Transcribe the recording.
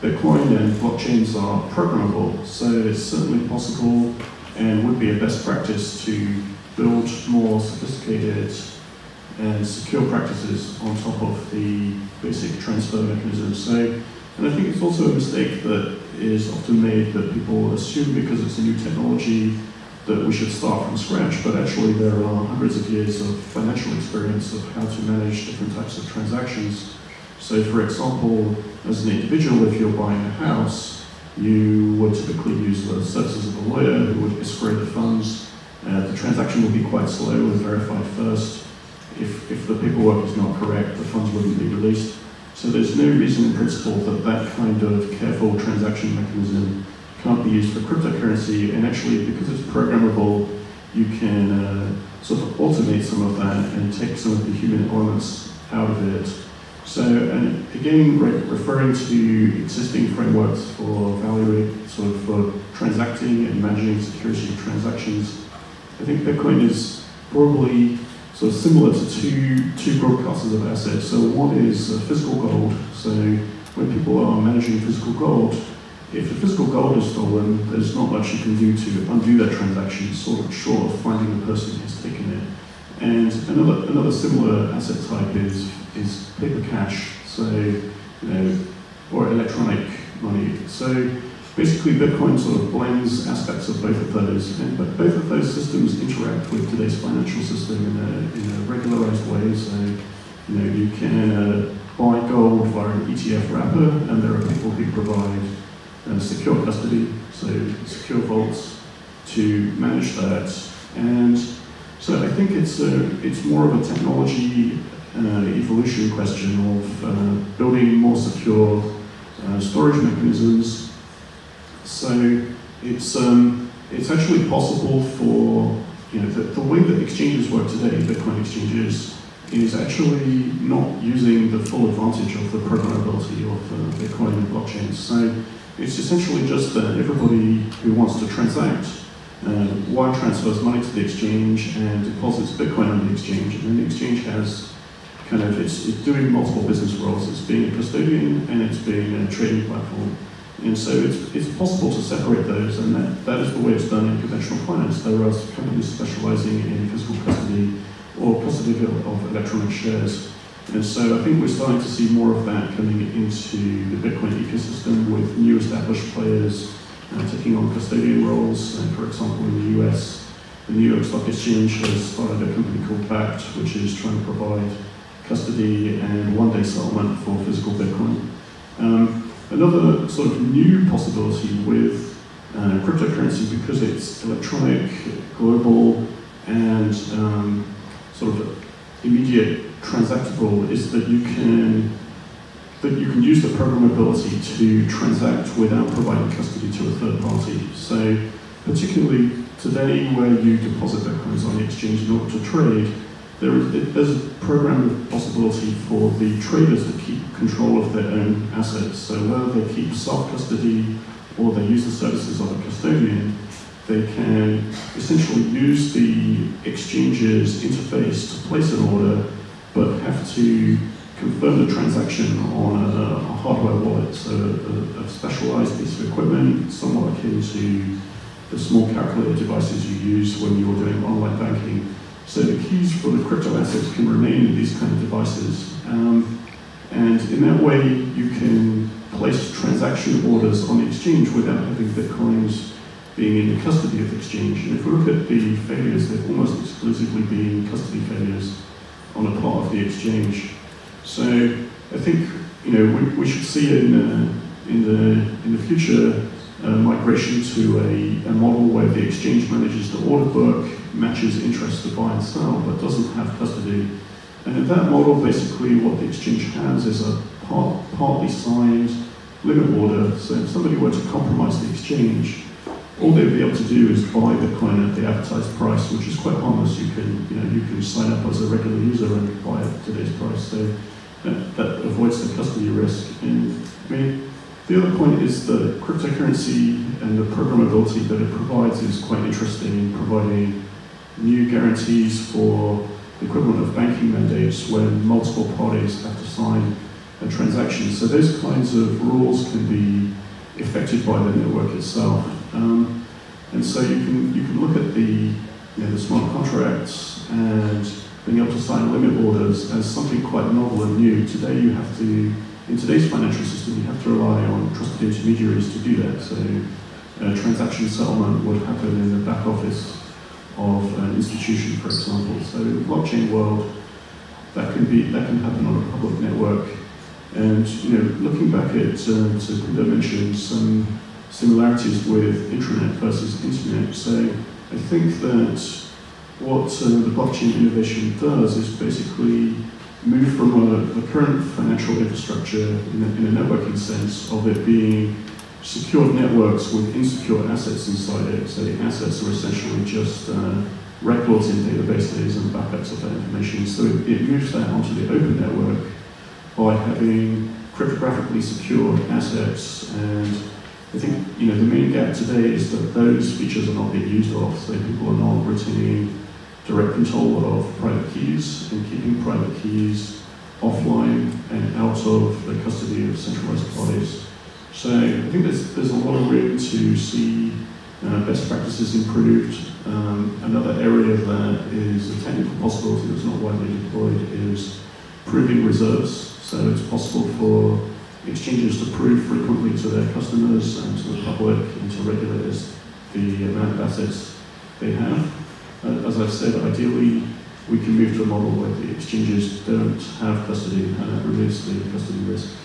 Bitcoin and blockchains are programmable, so it's certainly possible and would be a best practice to build more sophisticated and secure practices on top of the basic transfer mechanism. So, and I think it's also a mistake that is often made that people assume because it's a new technology that we should start from scratch, but actually there are hundreds of years of financial experience of how to manage different types of transactions. So for example, as an individual, if you're buying a house, you would typically use the services of a lawyer who would escrow the funds. Uh, the transaction would be quite slow and verified first. If, if the paperwork is not correct, the funds wouldn't be released. So there's no reason in principle that that kind of careful transaction mechanism can't be used for cryptocurrency, and actually, because it's programmable, you can uh, sort of automate some of that and take some of the human elements out of it. So, and again, re referring to existing frameworks for valuing, sort of for transacting and managing security transactions, I think Bitcoin is probably sort of similar to two, two broad classes of assets. So one is uh, physical gold. So when people are managing physical gold, if the physical gold is stolen, there's not much you can do to undo that transaction, sort of short of finding the person who's taken it. And another another similar asset type is is paper cash, so you know, or electronic money. So basically, Bitcoin sort of blends aspects of both of those, and but both of those systems interact with today's financial system in a in a regularized way. So you know you can uh, buy gold via an ETF wrapper, and there are people who provide and secure custody, so secure vaults to manage that. And so I think it's a, it's more of a technology uh, evolution question of uh, building more secure uh, storage mechanisms. So it's um, it's actually possible for you know the, the way that exchanges work today, Bitcoin exchanges, is actually not using the full advantage of the programmability of uh, Bitcoin and blockchains. So it's essentially just that everybody who wants to transact uh, wire transfers money to the exchange and deposits Bitcoin on the exchange, and the exchange has kind of it's, it's doing multiple business roles. It's being a custodian and it's being a trading platform. And so it's, it's possible to separate those, and that, that is the way it's done in conventional finance. There are companies specializing in physical custody or custody of electronic shares. And so I think we're starting to see more of that coming into the Bitcoin ecosystem with new established players uh, taking on custodian roles. And for example, in the US, the New York Stock Exchange has started a company called Bakkt, which is trying to provide custody and one-day settlement for physical Bitcoin. Um, another sort of new possibility with uh, cryptocurrency, because it's electronic, global, and um, sort of immediate transactable is that you can that you can use the programmability to transact without providing custody to a third party. So particularly today where you deposit bitcoins on the exchange in order to trade, there is, there's a program possibility for the traders to keep control of their own assets. So whether they keep self-custody or they use the services of a custodian, they can essentially use the exchange's interface to place an order but have to confirm the transaction on a, a hardware wallet, so a, a, specialized piece of equipment, somewhat akin to the small calculator devices you use when you're doing online banking. So the keys for the crypto assets can remain in these kind of devices. Um, and in that way, you can place transaction orders on the exchange without having Bitcoins being in the custody of the exchange. And if we look at the failures, they've almost exclusively been custody failures on a part of the exchange. So I think you know we, we should see in uh, in the in the future uh, migration to a, a, model where the exchange manages the order book, matches interest to buy and sell, but doesn't have custody. And in that model, basically what the exchange has is a part, partly signed limit order. So if somebody were to compromise the exchange, all they'd be able to do is buy Bitcoin at the advertised price, which is quite harmless. You can, you know, you can sign up as a regular user and buy at today's price. So that, that avoids the custody risk. And I mean, the other point is that cryptocurrency and the programmability that it provides is quite interesting in providing new guarantees for the equivalent of banking mandates when multiple parties have to sign a transaction. So those kinds of rules can be affected by the network itself. Um, and so you can you can look at the you know, the smart contracts and being able to sign limit orders as something quite novel and new. Today you have to in today's financial system you have to rely on trusted intermediaries to do that. So uh, transaction settlement would happen in the back office of an institution, for example. So in the blockchain world, that can be that can happen on a public network. And you know, looking back at uh, to Guido mentioned some similarities with intranet versus internet. So I think that what uh, the blockchain innovation does is basically move from a, current financial infrastructure in a, in a networking sense of it being secured networks with insecure assets inside it. So the assets are essentially just uh, records in databases and backups of that information. So it, it moves that onto the open network by having cryptographically secured assets and I think you know the main gap today is that those features are not being used off, so people are not retaining direct control of private keys and keeping private keys offline and out of the custody of centralized bodies. So I think there's, there's a lot of room to see uh, best practices improved. Um, another area that is a technical possibility that's not widely deployed is proving reserves. So it's possible for exchanges to prove frequently to their customers and to the public and to regulators the amount of assets they have. As I've said, ideally we can move to a model where the exchanges don't have custody and that removes the custody risk.